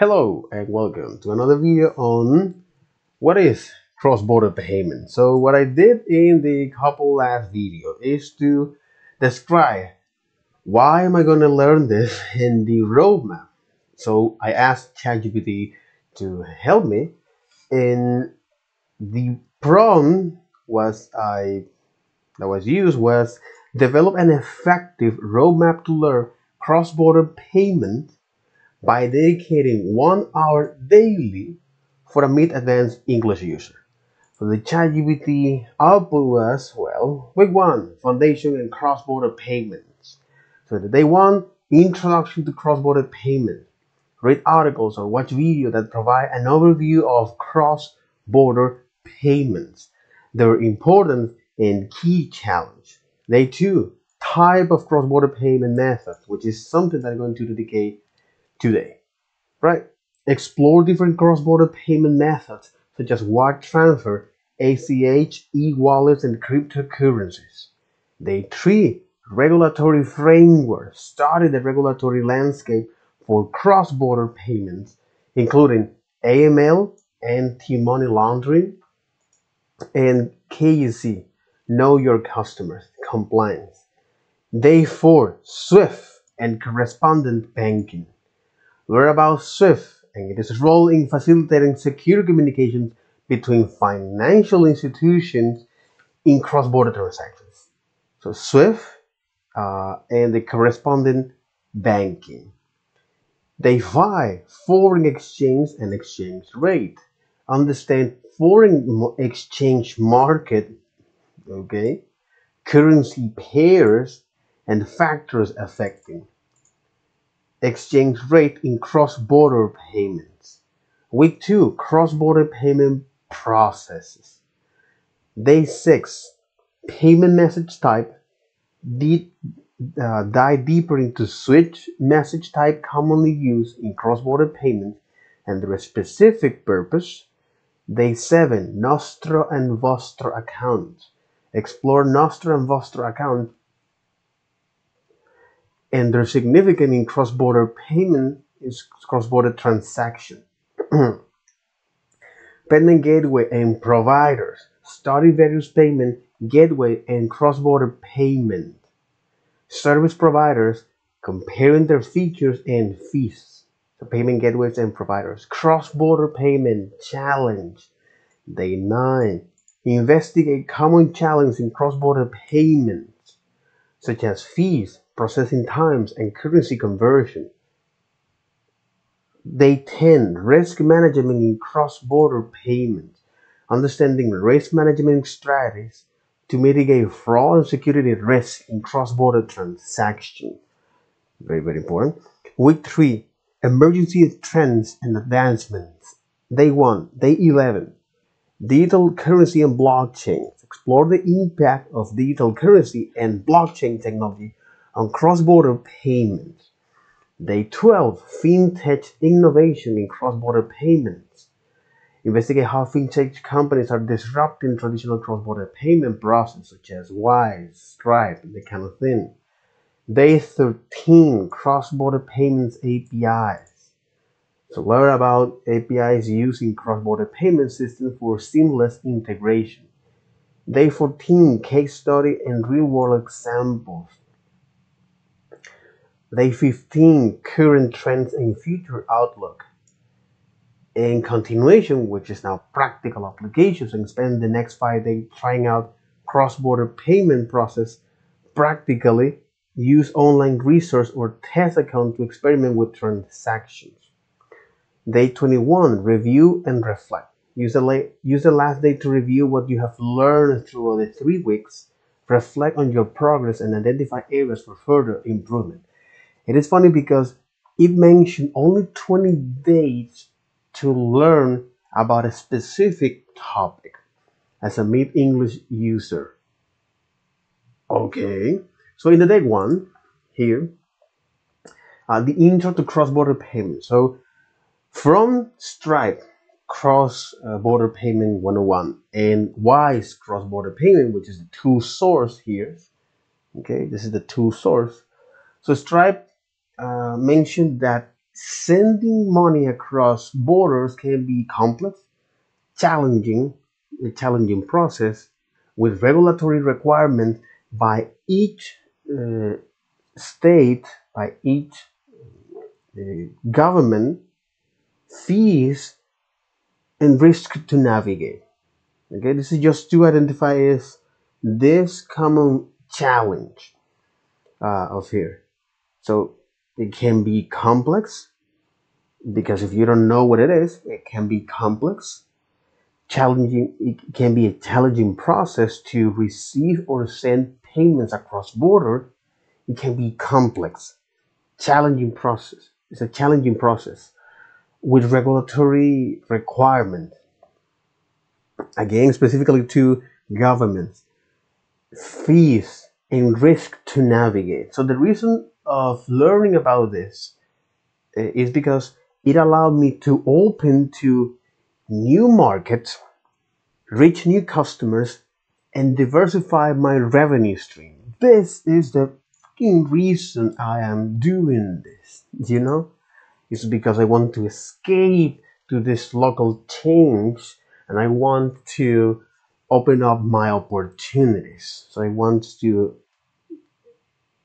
Hello and welcome to another video on what is cross-border payment. So what I did in the couple last video is to describe why am I going to learn this in the roadmap. So I asked ChatGPT to help me and the prompt was I that was used was develop an effective roadmap to learn cross-border payment by dedicating one hour daily for a mid-advanced English user. So the ChatGPT output was, well, week one, foundation and cross-border payments. So the day one, introduction to cross-border payment. Read articles or watch videos that provide an overview of cross-border payments. Their important and key challenge. Day two, type of cross-border payment method, which is something that I'm going to dedicate today, right? Explore different cross-border payment methods such as wire transfer, ACH, e-wallets, and cryptocurrencies. Day three, regulatory framework. Study the regulatory landscape for cross-border payments, including AML, anti-money laundering, and KYC, know your customers, compliance. Day four, SWIFT and correspondent banking. Learn about SWIFT and its role in facilitating secure communications between financial institutions in cross-border transactions. So SWIFT uh, and the correspondent banking. Day five, foreign exchange and exchange rate. Understand foreign exchange market, okay, currency pairs and factors affecting exchange rate in cross-border payments. Week 2, cross-border payment processes. Day 6, payment message type. Uh, dive deeper into SWIFT message type commonly used in cross-border payments and their specific purpose. Day 7, Nostro and Vostro accounts. Explore Nostro and Vostro accounts and they're significant in cross-border payment is cross-border transaction. Payment gateway and providers study various payment gateway and cross-border payment service providers comparing their features and fees. The payment gateways and providers cross-border payment challenge. Day nine investigate common challenges in cross-border payments such as fees processing times, and currency conversion. Day 10 Risk Management in Cross Border Payments. Understanding risk management strategies to mitigate fraud and security risk in cross border transactions. Very, very important. Week 3 Emergency Trends and Advancements. Day 1, Day 11 Digital Currency and Blockchain. Explore the impact of digital currency and blockchain technology on cross-border payments. Day 12, FinTech Innovation in Cross-Border Payments. Investigate how FinTech companies are disrupting traditional cross-border payment processes such as Wise, Stripe, that kind of thing. Day 13, Cross-Border Payments APIs. So learn about APIs using cross-border payment systems for seamless integration. Day 14, Case Study and Real-World Examples Day 15 Current Trends and Future Outlook. In continuation, which is now practical applications, and spend the next five days trying out cross border payment process practically. Use online resource or test account to experiment with transactions. Day 21 Review and reflect. Use the, use the last day to review what you have learned through the three weeks. Reflect on your progress and identify areas for further improvement. It is funny because it mentioned only 20 days to learn about a specific topic as a mid English user. Okay, so in the day one here, uh, the intro to cross-border payment. So from Stripe cross-border payment 101 and Wise cross-border payment, which is the tool source here. Okay, this is the tool source. So Stripe uh, mentioned that sending money across borders can be complex, challenging, a challenging process with regulatory requirements by each uh, state, by each uh, government, fees and risk to navigate. Okay, this is just to identify as this common challenge uh, of here. So it can be complex because if you don't know what it is, it can be complex. Challenging, it can be a challenging process to receive or send payments across border. It can be complex, challenging process. It's a challenging process with regulatory requirement. Again, specifically to governments, fees and risk to navigate. So the reason of learning about this uh, is because it allowed me to open to new markets, reach new customers, and diversify my revenue stream. This is the fucking reason I am doing this. You know, it's because I want to escape to this local change and I want to open up my opportunities. So I want to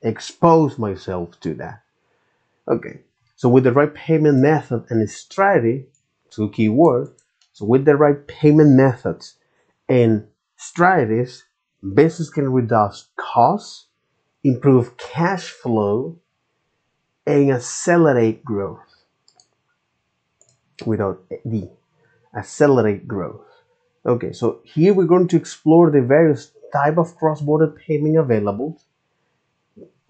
expose myself to that. Okay, so with the right payment method and strategy, two key words. So with the right payment methods and strategies, business can reduce costs, improve cash flow, and accelerate growth. Without the accelerate growth. Okay, so here we're going to explore the various type of cross-border payment available,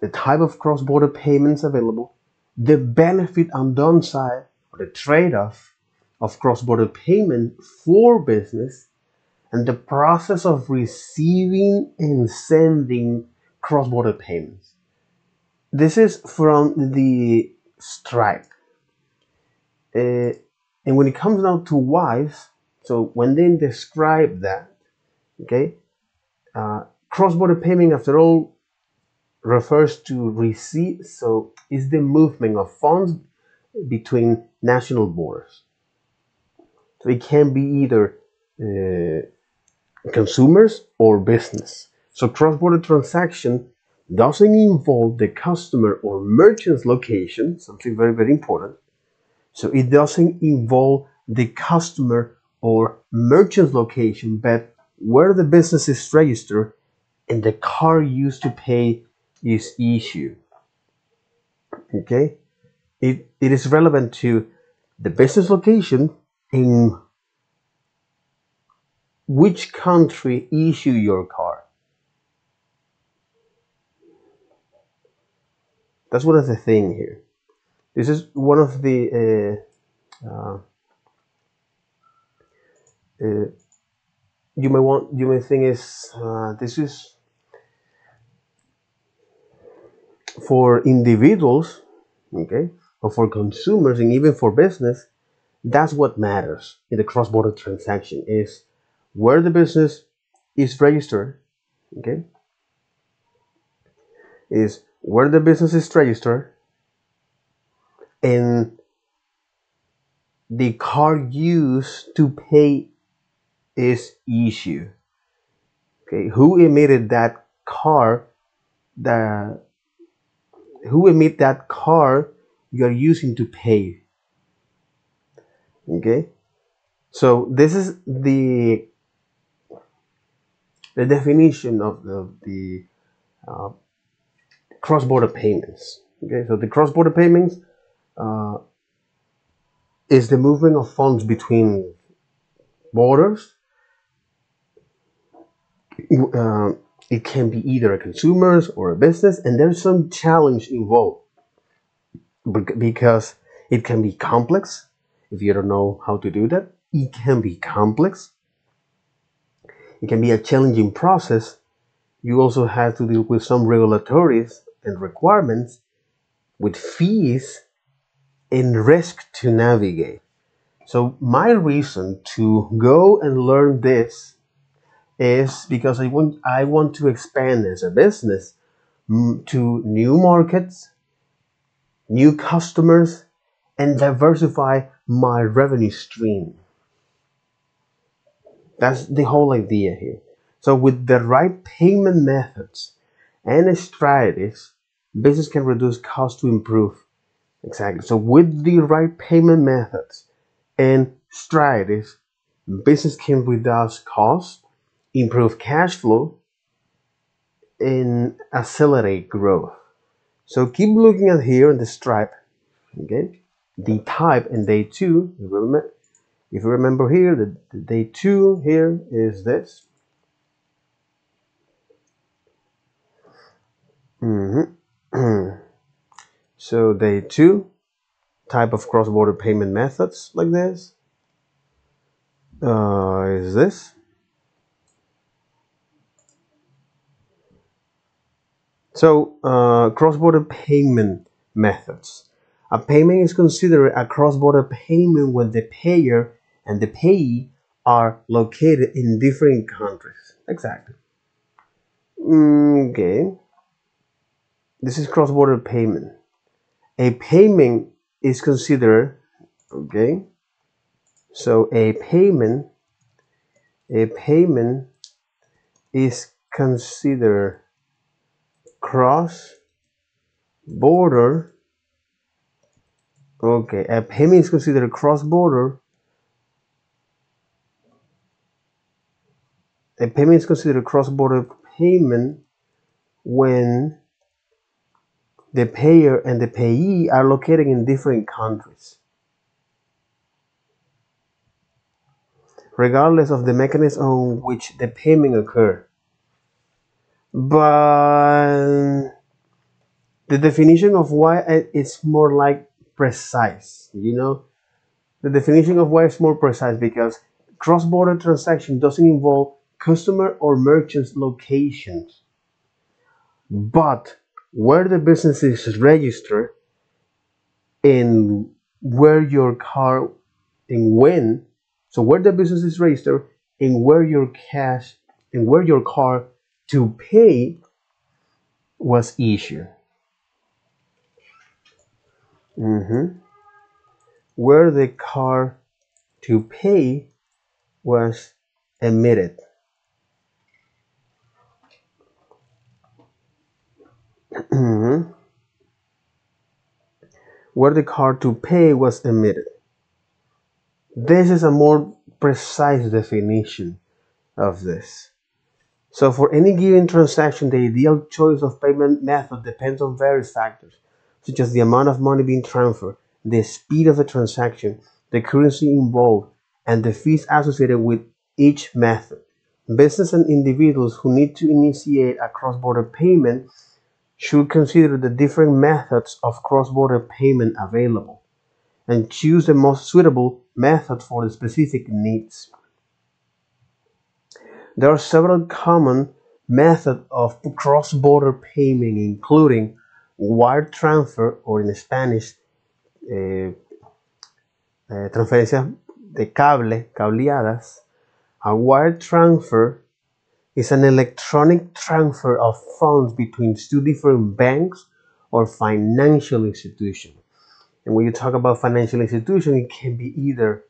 the type of cross-border payments available, the benefit and downside or the trade-off of cross-border payment for business, and the process of receiving and sending cross-border payments. This is from the Stripe. Uh, and when it comes down to WISE, so when they describe that, okay, uh, cross-border payment, after all, refers to receipt. So is the movement of funds between national borders. So it can be either uh, consumers or business. So cross-border transaction doesn't involve the customer or merchant's location, something very, very important. So it doesn't involve the customer or merchant's location, but where the business is registered and the card used to pay is issue. Okay, it, it is relevant to the business location in which country issue your car. That's one of the thing here. This is one of the uh, uh, uh, you may want you may think is uh, this is for individuals okay or for consumers and even for business that's what matters in the cross-border transaction is where the business is registered okay is where the business is registered and the card used to pay is issue. Okay, who emitted that car? The who emit that car you are using to pay? Okay, so this is the the definition of the, the uh, cross-border payments. Okay, so the cross-border payments uh, is the movement of funds between borders uh, it can be either a consumer's or a business, and there's some challenge involved because it can be complex if you don't know how to do that. It can be complex. It can be a challenging process. You also have to deal with some regulatories and requirements with fees and risk to navigate. So my reason to go and learn this is because I want I want to expand as a business mm, to new markets, new customers, and diversify my revenue stream. That's the whole idea here. So with the right payment methods and strategies, business can reduce costs to improve. Exactly. So with the right payment methods and strategies, business can reduce costs, improve cash flow, and accelerate growth. So keep looking at here in the stripe, okay? The type in day two, if you remember here, the, the day two here is this. Mm -hmm. so day two, type of cross-border payment methods like this uh, is this. So uh, cross-border payment methods. A payment is considered a cross-border payment when the payer and the payee are located in different countries. Exactly. Okay. This is cross-border payment. A payment is considered, okay, so a payment, a payment is considered cross-border. Okay, a payment is considered cross-border. A payment is considered cross-border payment when the payer and the payee are located in different countries. regardless of the mechanism on which the payment occurred. But the definition of why it's more like precise, you know, the definition of why it's more precise because cross-border transaction doesn't involve customer or merchant's locations, but where the business is registered and where your car and when so where the business is registered and where your cash and where your car to pay was issued. Mm-hmm. Where the car to pay was emitted. Mm-hmm. Where the car to pay was emitted. This is a more precise definition of this. So for any given transaction, the ideal choice of payment method depends on various factors, such as the amount of money being transferred, the speed of the transaction, the currency involved, and the fees associated with each method. Business and individuals who need to initiate a cross-border payment should consider the different methods of cross-border payment available and choose the most suitable method for the specific needs. There are several common methods of cross-border payment, including wire transfer, or in Spanish, eh, eh, transferencias de cable, cableadas. A wire transfer is an electronic transfer of funds between two different banks or financial institutions. And when you talk about financial institution, it can be either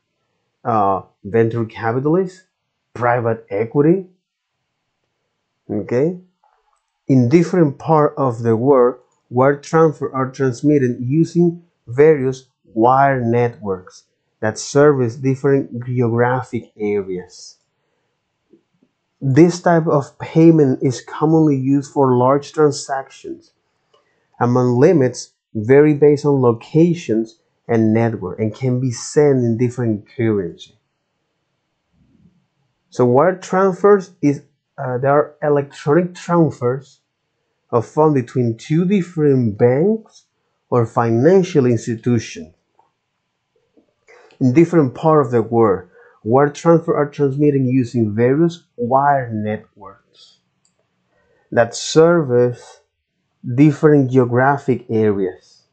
uh, venture capitalists, private equity, okay? In different part of the world, wire transfer are transmitted using various wire networks that service different geographic areas. This type of payment is commonly used for large transactions. Among limits vary based on locations and network and can be sent in different currency. So wire transfers is uh, there are electronic transfers of funds between two different banks or financial institutions in different parts of the world. Wire transfers are transmitted using various wire networks that service different geographic areas.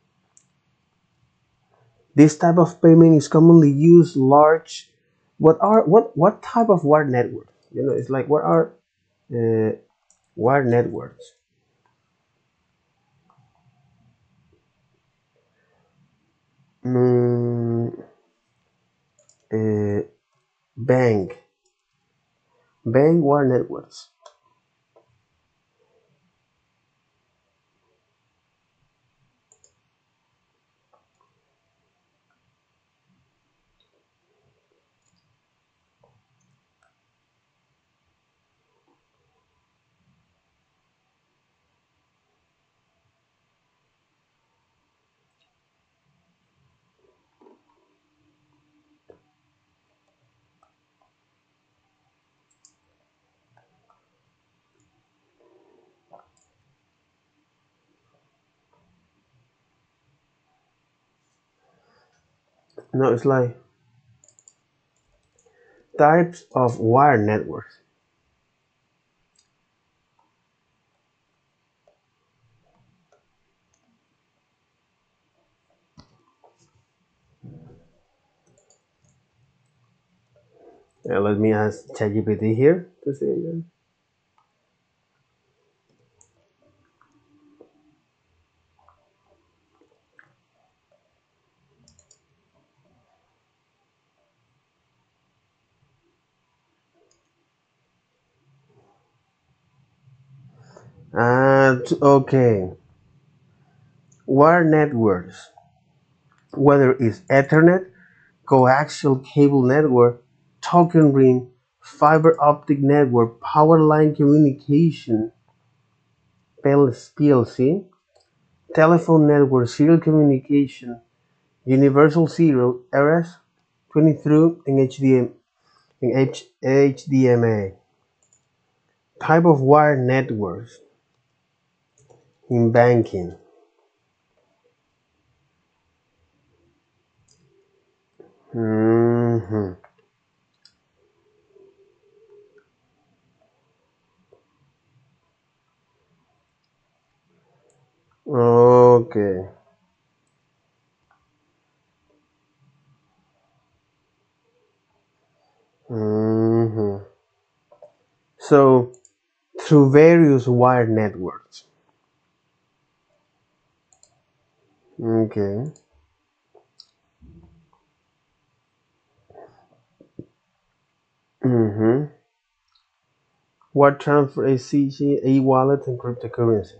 This type of payment is commonly used large what are what what type of wire network? You know it's like what are uh, wire networks? Mm, uh, bank. Bank wire networks. No it's like types of wire networks Uh, let me ask ChatGPT here to see again. Okay, wire networks, whether it's Ethernet, coaxial cable network, token ring, fiber optic network, power line communication, PLC, telephone network, serial communication, universal serial, RS, 20 through, and HDM, and HDMA. Type of wire networks in banking. Mhm. Okay. Mhm. So, through various wire networks. Okay. Mm-hmm. What transfer ACH, e-wallet, and cryptocurrency?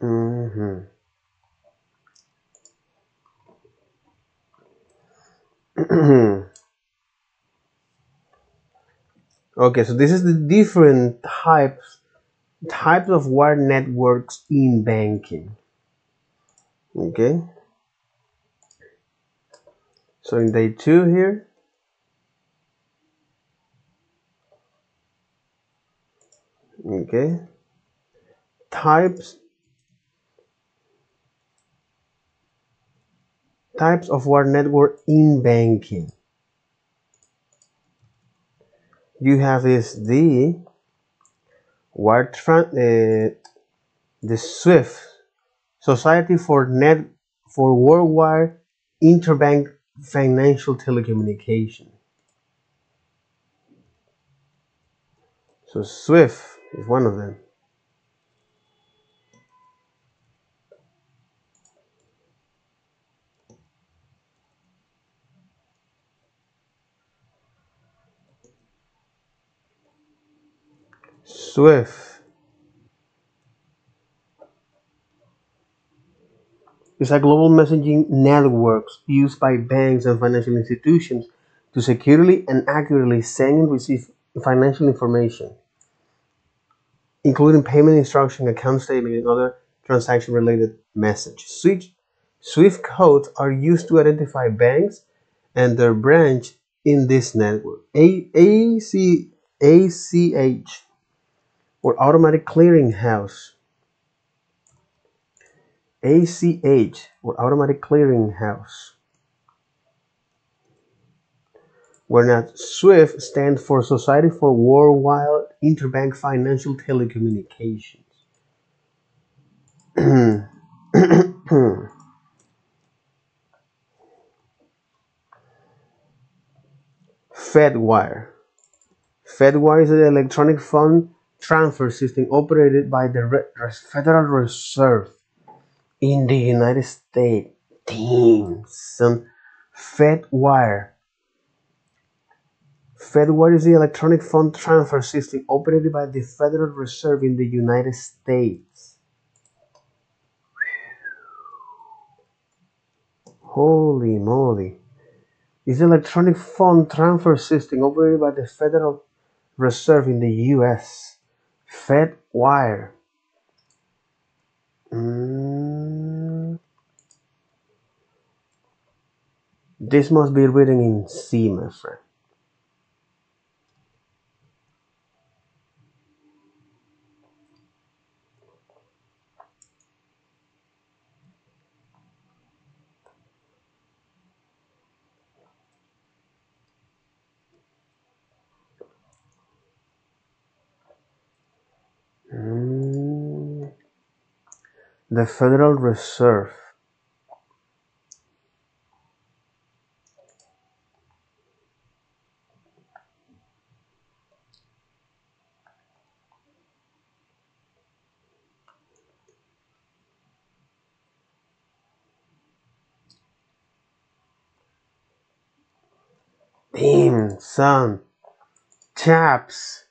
Mm-hmm. okay, so this is the different types types of wire networks in banking. Okay. So in day two here, okay, types types of wire network in banking. You have is the wire uh, the SWIFT Society for Net for Worldwide Interbank Financial Telecommunication. So SWIFT is one of them. SWIFT is a global messaging network used by banks and financial institutions to securely and accurately send and receive financial information, including payment instruction, account statement, and other transaction-related messages. Switch, SWIFT codes are used to identify banks and their branch in this network. A- AC, ACH or Automatic Clearing House. ACH or Automatic Clearing House. Where not SWIFT stands for Society for Worldwide Interbank Financial Telecommunications. FedWire. FedWire is an electronic fund transfer system operated by the Federal Reserve in the United States. Damn, son. FedWire. FedWire is the electronic fund transfer system operated by the Federal Reserve in the United States. Holy moly. It's electronic fund transfer system operated by the Federal Reserve in the US. FedWire. Mm. This must be written in C, my friend. The Federal Reserve. Damn, son. CHAPS.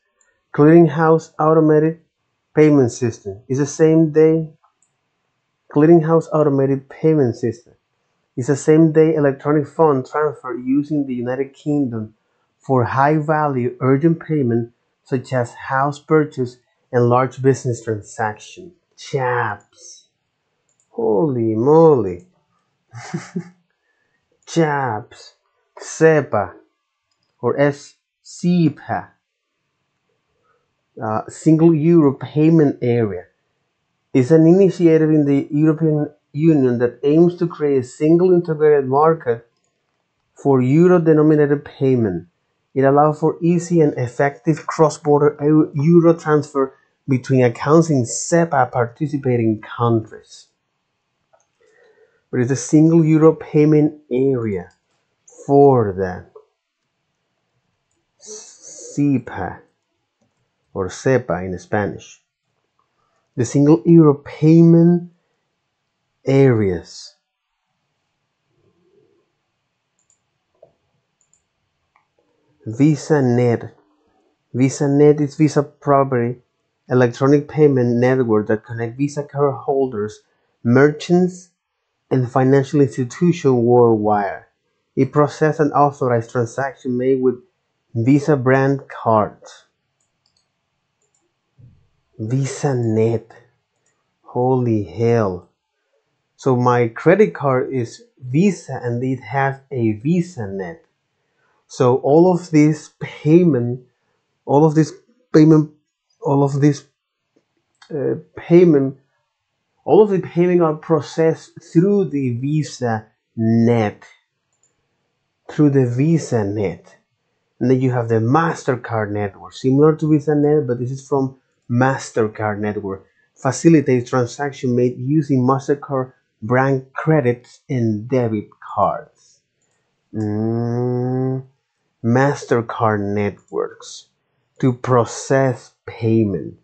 Clearinghouse Automated Payment System. It's the same day. Clearinghouse Automated Payment System. is a same day electronic fund transfer using the United Kingdom for high value urgent payment such as house purchase and large business transaction. CHAPS. Holy moly. CHAPS. SEPA or SEPA. Uh, single euro payment area is an initiative in the European Union that aims to create a single integrated market for euro denominated payment. It allows for easy and effective cross border euro transfer between accounts in SEPA participating countries. But it's a single euro payment area for that. SEPA or SEPA in Spanish. The single euro payment areas. VisaNet. VisaNet is Visa property electronic payment network that connects Visa card holders, merchants, and financial institutions worldwide. It processes and authorizes transactions made with Visa brand cards. VisaNet. Holy hell. So my credit card is Visa and it has a VisaNet. So all of this payment, all of this payment, all of this uh, payment, all of the payment are processed through the Visa net, through the Visa net. And then you have the MasterCard network, similar to Visa net, but this is from MasterCard network. Facilitates transaction made using MasterCard brand credits and debit cards. Mm, MasterCard networks to process payment.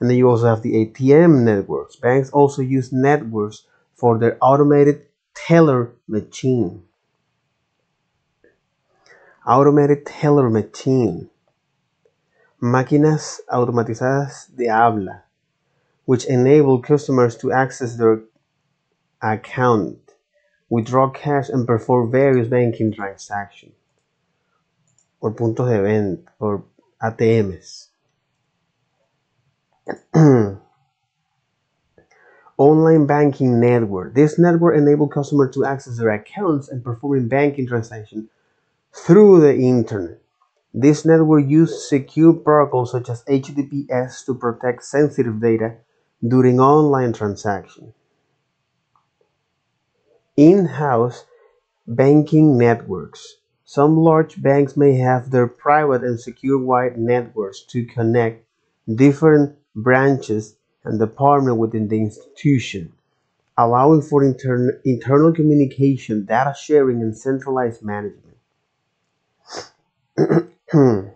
And then you also have the ATM networks. Banks also use networks for their automated teller machine. Automated teller machine. Máquinas automatizadas de habla, which enable customers to access their account, withdraw cash, and perform various banking transactions. Or puntos de venta, or ATMs. Online banking network. This network enables customers to access their accounts and performing banking transactions through the internet. This network uses secure protocols such as HTTPS to protect sensitive data during online transactions. In-house banking networks. Some large banks may have their private and secure wide networks to connect different branches and departments within the institution, allowing for intern- internal communication, data sharing, and centralized management. Hmm.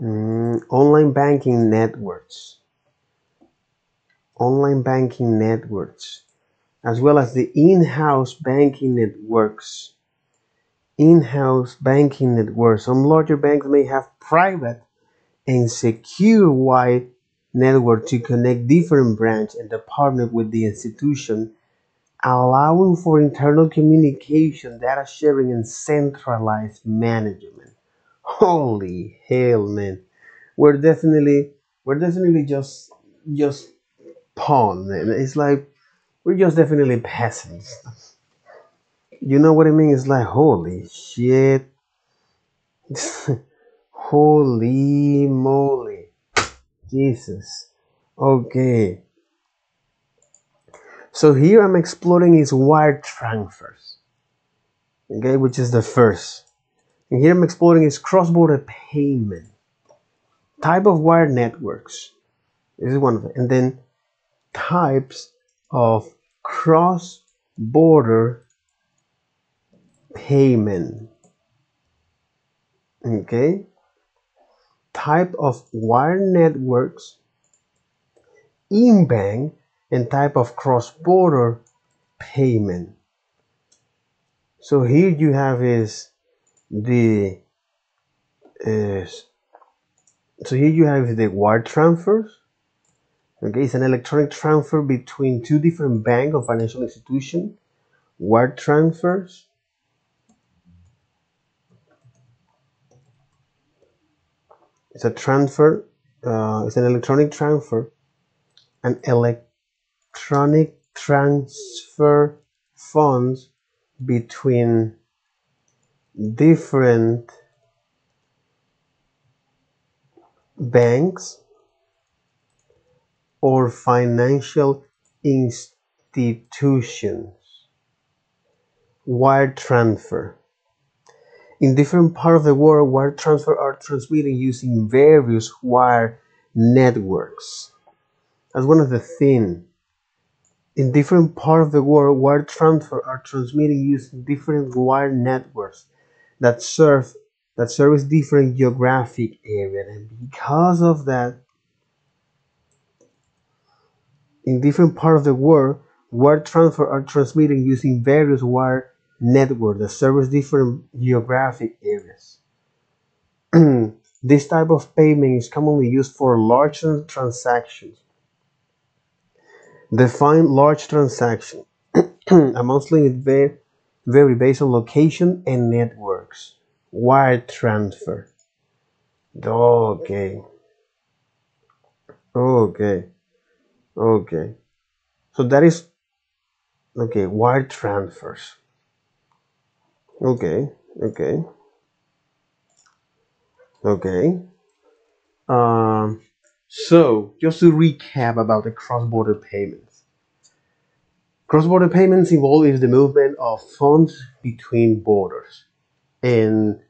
Mm, online banking networks online banking networks as well as the in-house banking networks in house banking networks. Some larger banks may have private and secure wide network to connect different branches and departments with the institution, allowing for internal communication, data sharing, and centralized management. Holy hell, man! We're definitely we're definitely just just pawn. It's like we're just definitely peasants. You know what I mean? It's like holy shit. Holy moly. Jesus. Okay. So here I'm exploring is wire transfers. Okay, which is the first. And here I'm exploring is cross-border payment. Type of wire networks. This is one of them. And then types of cross-border payment. Okay type of wire networks, in-bank, and type of cross-border payment. So here you have is the is so here you have the wire transfers. Okay, it's an electronic transfer between two different bank or financial institution. Wire transfers It's a transfer, uh, it's an electronic transfer, an electronic transfer funds between different banks or financial institutions. Wire transfer in different parts of the world, wire transfer are transmitted using various wire networks. That's one of the things. In different parts of the world, wire transfer are transmitted using different wire networks that serve that service different geographic areas. And because of that, in different parts of the world, wire transfer are transmitted using various wire network that serves different geographic areas. this type of payment is commonly used for large transactions. Define large transaction. Amounts vary, vary based on location and networks. Wire transfer. Okay. Okay. Okay. So that is okay. Wire transfers. Okay, okay, okay. Um, so just to recap about the cross-border payments. Cross-border payments involve the movement of funds between borders, and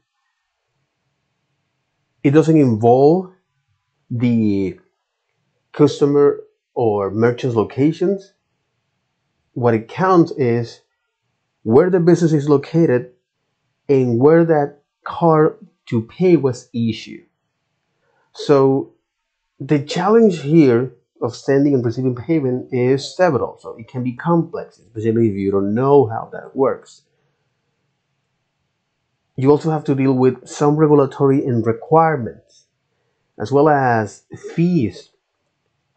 it doesn't involve the customer or merchant's locations. What it counts is where the business is located and where that card to pay was issued. So the challenge here of sending and receiving payment is several. So it can be complex, especially if you don't know how that works. You also have to deal with some regulatory and requirements, as well as fees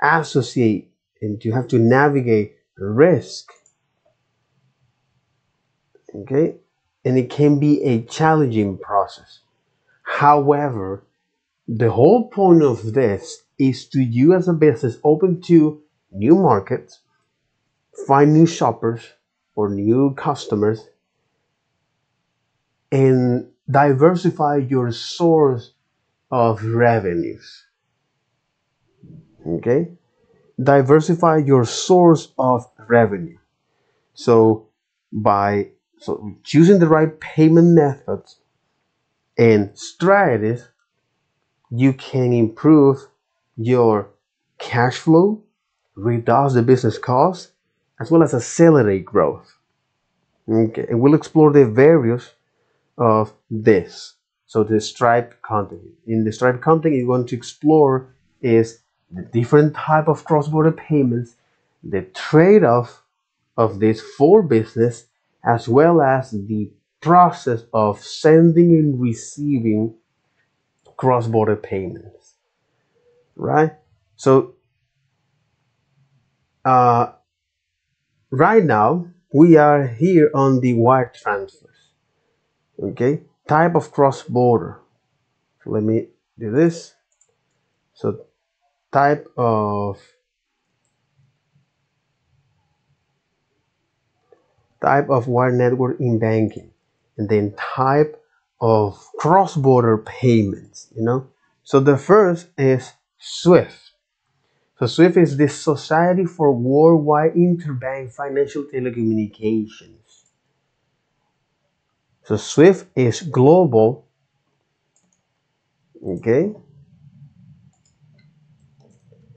associate, and you have to navigate risk. Okay, and it can be a challenging process. However, the whole point of this is to you as a business open to new markets, find new shoppers or new customers, and diversify your source of revenues. Okay? Diversify your source of revenue. So, by so choosing the right payment methods and strategies, you can improve your cash flow, reduce the business costs, as well as accelerate growth. Okay, and we'll explore the various of this. So the Stripe content. In the Stripe content, you're going to explore is the different type of cross-border payments, the trade-off of this for business, as well as the process of sending and receiving cross-border payments. Right? So uh, right now we are here on the wire transfers. Okay, type of cross-border. Let me do this. So type of type of wire network in banking and then type of cross-border payments you know? So the first is swift. So swift is the society for worldwide interbank financial telecommunications. So swift is global. Okay.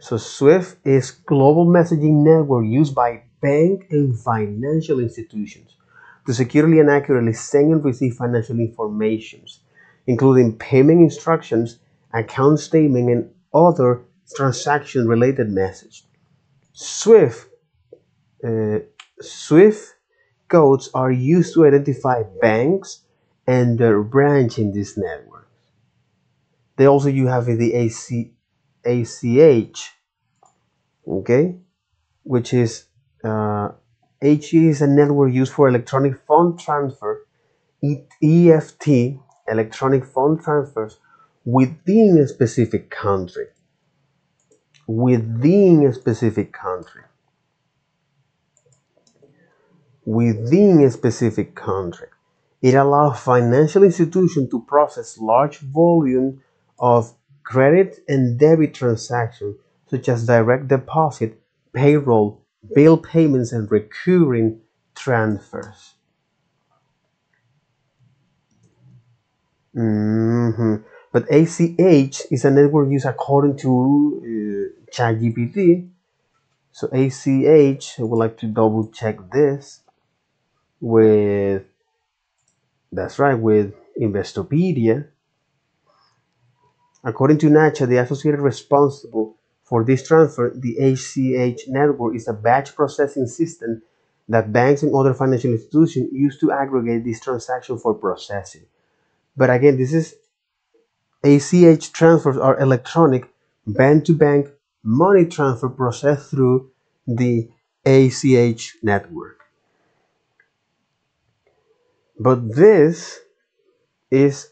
So Swift is global messaging network used by bank and financial institutions to securely and accurately send and receive financial information, including payment instructions, account statement, and other transaction related messages. Swift uh, Swift codes are used to identify banks and their branch in this network. They also you have the AC ACH, okay, which is uh, HE is a network used for electronic fund transfer, EFT, electronic fund transfers within a specific country. Within a specific country. Within a specific country. It allows financial institutions to process large volume of credit and debit transactions such as direct deposit, payroll, bill payments, and recurring transfers. Mm -hmm. But ACH is a network used according to uh, ChatGPT. So ACH, I would like to double check this with, that's right, with Investopedia. According to NACHA, the associated responsible for this transfer, the ACH network is a batch processing system that banks and other financial institutions use to aggregate these transactions for processing. But again, this is ACH transfers are electronic bank-to-bank -bank money transfer processed through the ACH network. But this is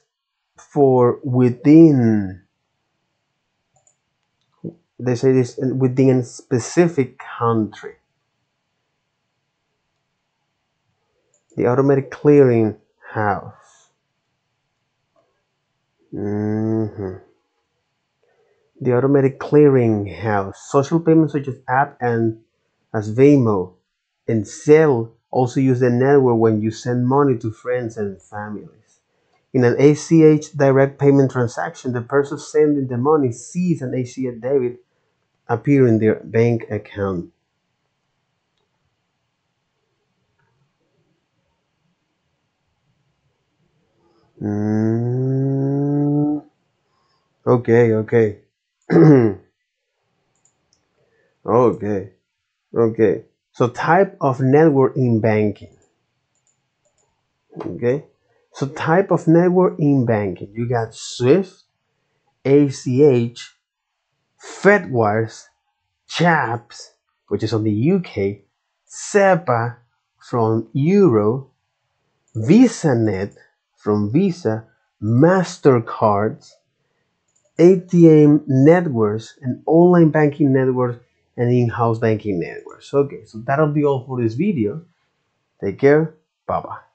for within they say this within a specific country the automatic clearing house mm -hmm. the automatic clearing house social payments such as app and as Venmo and Zelle also use the network when you send money to friends and families. in an ACH direct payment transaction, the person sending the money sees an ACH debit appear in their bank account. Mm, okay, okay. okay, okay. So type of network in banking. Okay. So type of network in banking, you got SWIFT, ACH, FedWires, CHAPS, which is on the UK, SEPA from Euro, VisaNet from Visa, MasterCards, ATM networks, and online banking networks, and in-house banking networks. Okay, so that'll be all for this video. Take care. Bye-bye.